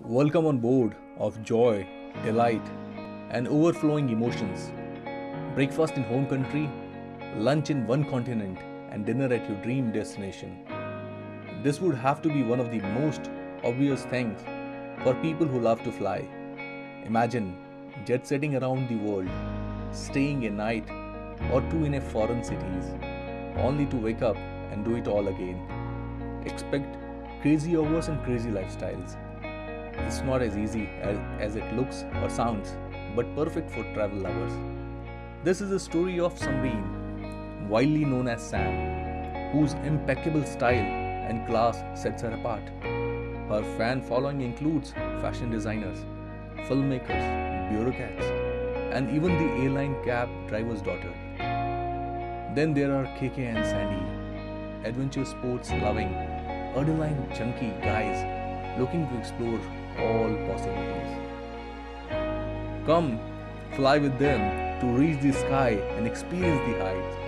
Welcome on board of joy, delight, and overflowing emotions. Breakfast in home country, lunch in one continent, and dinner at your dream destination. This would have to be one of the most obvious things for people who love to fly. Imagine jet setting around the world, staying a night or two in a foreign cities, only to wake up and do it all again. Expect crazy hours and crazy lifestyles. It's not as easy as, as it looks or sounds, but perfect for travel lovers. This is a story of Samreen, widely known as Sam, whose impeccable style and class sets her apart. Her fan following includes fashion designers, filmmakers, bureaucrats, and even the airline cab driver's daughter. Then there are KK and Sandy, adventure sports loving, adrenaline chunky guys looking to explore all possibilities. Come, fly with them to reach the sky and experience the heights.